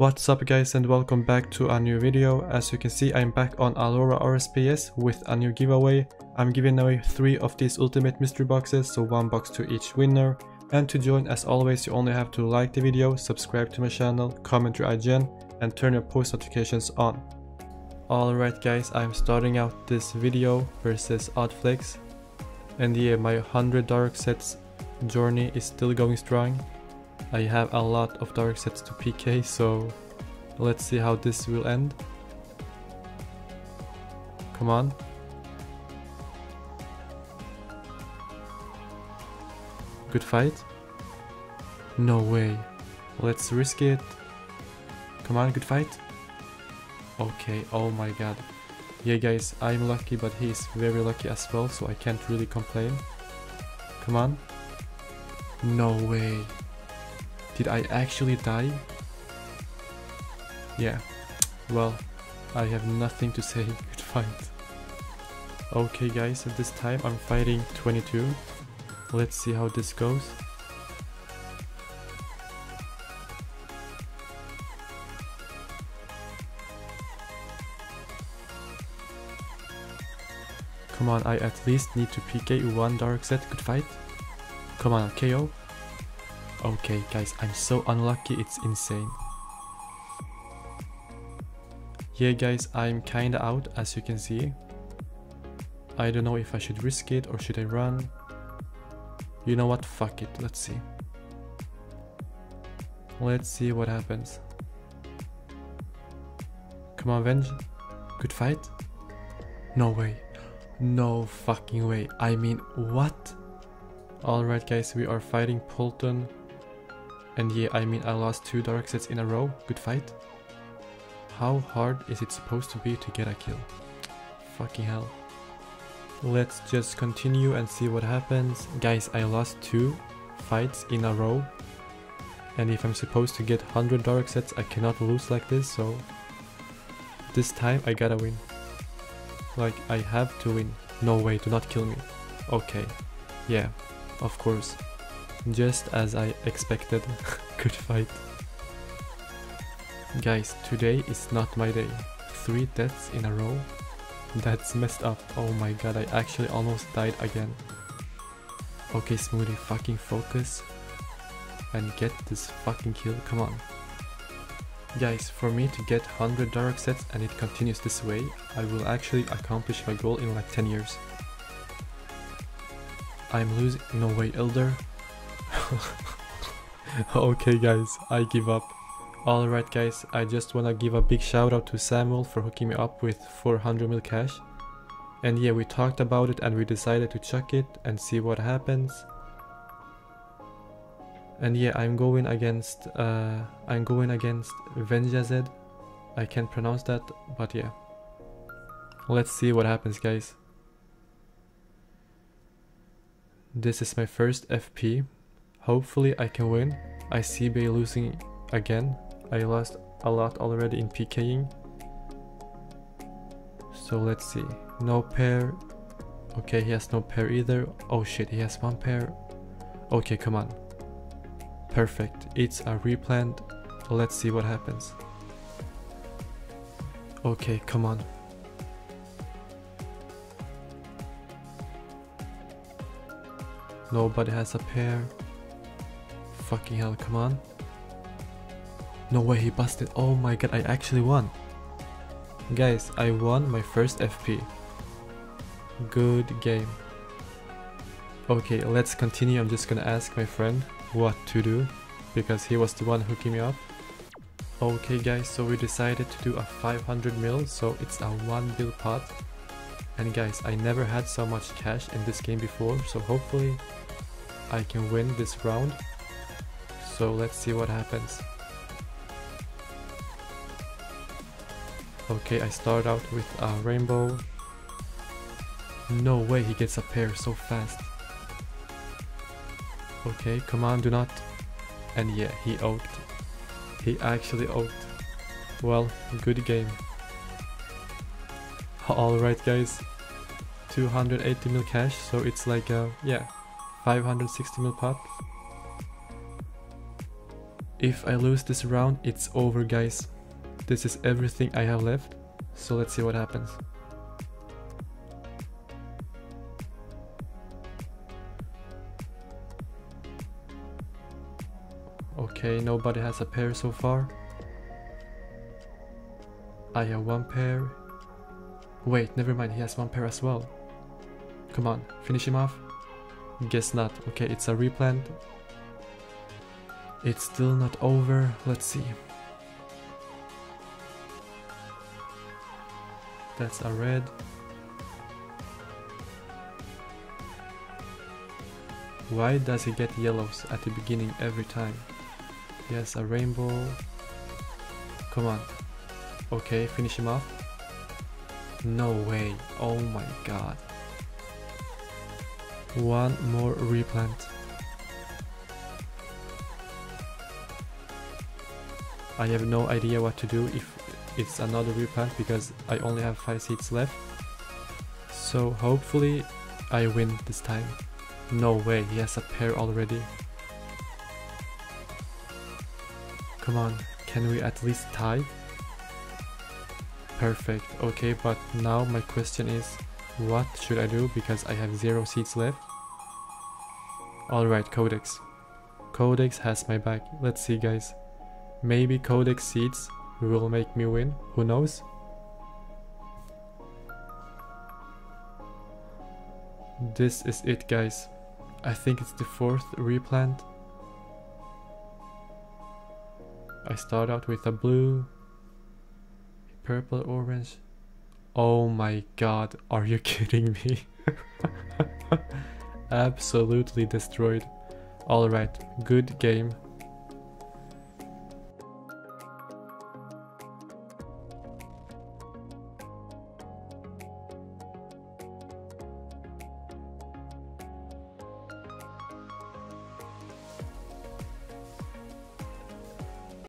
What's up guys and welcome back to a new video. As you can see I'm back on Alora RSPS with a new giveaway. I'm giving away 3 of these ultimate mystery boxes, so 1 box to each winner. And to join as always you only have to like the video, subscribe to my channel, comment your IGN and turn your post notifications on. Alright guys, I'm starting out this video versus Oddflex. And yeah, my 100 dark sets journey is still going strong. I have a lot of dark sets to PK, so let's see how this will end. Come on. Good fight. No way. Let's risk it. Come on, good fight. Okay, oh my god. Yeah guys, I'm lucky but he's very lucky as well, so I can't really complain. Come on. No way. Did I actually die? Yeah. Well, I have nothing to say. Good fight. Okay guys, at this time I'm fighting 22. Let's see how this goes. Come on, I at least need to PK one dark set. Good fight. Come on, KO. Okay, guys, I'm so unlucky, it's insane. Yeah, guys, I'm kinda out, as you can see. I don't know if I should risk it or should I run. You know what, fuck it, let's see. Let's see what happens. Come on, Venge. Good fight. No way. No fucking way. I mean, what? Alright guys, we are fighting Polton and yeah, I mean I lost two dark sets in a row, good fight. How hard is it supposed to be to get a kill? Fucking hell. Let's just continue and see what happens. Guys, I lost two fights in a row. And if I'm supposed to get 100 dark sets, I cannot lose like this, so... This time I gotta win. Like, I have to win. No way, do not kill me. Okay. Yeah, of course. Just as I expected. Good fight. Guys, today is not my day. Three deaths in a row? That's messed up. Oh my god, I actually almost died again. Okay, Smoothie, fucking focus. And get this fucking kill, come on. Guys, for me to get 100 dark sets and it continues this way, I will actually accomplish my goal in like 10 years. I'm losing- no way, Elder. okay guys, I give up. Alright guys, I just wanna give a big shout out to Samuel for hooking me up with 400 mil cash. And yeah, we talked about it and we decided to chuck it and see what happens. And yeah, I'm going against, uh, I'm going against Venjazed. I can't pronounce that, but yeah. Let's see what happens guys. This is my first FP. Hopefully I can win. I see Bay losing again. I lost a lot already in PKing. So let's see. No pair. Okay, he has no pair either. Oh shit, he has one pair. Okay, come on. Perfect. It's a replant. Let's see what happens. Okay, come on. Nobody has a pair. Fucking hell, come on. No way, he busted. Oh my god, I actually won. Guys, I won my first FP. Good game. Okay, let's continue. I'm just gonna ask my friend what to do because he was the one hooking me up. Okay guys, so we decided to do a 500 mil, so it's a 1 bill pot. And guys, I never had so much cash in this game before, so hopefully I can win this round. So let's see what happens. Okay, I start out with a rainbow. No way he gets a pair so fast. Okay, come on, do not. And yeah, he oaked. He actually oaked. Well, good game. Alright guys, 280 mil cash, so it's like a, yeah, 560 mil pot. If I lose this round, it's over, guys. This is everything I have left. So let's see what happens. Okay, nobody has a pair so far. I have one pair. Wait, never mind, he has one pair as well. Come on, finish him off. Guess not. Okay, it's a replant. It's still not over. Let's see. That's a red. Why does he get yellows at the beginning every time? Yes, a rainbow. Come on. Okay, finish him off. No way. Oh my god. One more replant. I have no idea what to do if it's another replant because I only have 5 seeds left. So hopefully I win this time. No way, he has a pair already. Come on, can we at least tie? Perfect, okay, but now my question is, what should I do because I have zero seeds left? Alright, Codex. Codex has my back. Let's see guys. Maybe Codex Seeds will make me win, who knows? This is it guys. I think it's the fourth replant. I start out with a blue, purple, orange. Oh my god, are you kidding me? Absolutely destroyed. Alright, good game.